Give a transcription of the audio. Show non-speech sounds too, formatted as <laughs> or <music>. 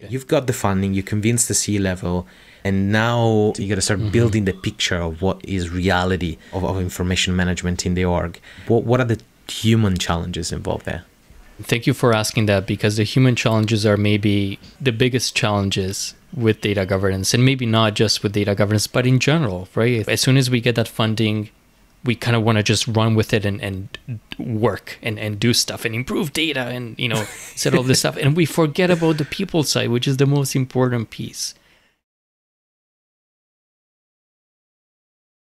You've got the funding, you convinced the C level, and now you got to start mm-hmm. building the picture of what is reality of, of information management in the org. What, what are the human challenges involved there? Thank you for asking that because the human challenges are maybe the biggest challenges with data governance and maybe not just with data governance but in general right as soon as we get that funding we kind of want to just run with it and, and work and, and do stuff and improve data and you know <laughs> set all this stuff and we forget about the people side which is the most important piece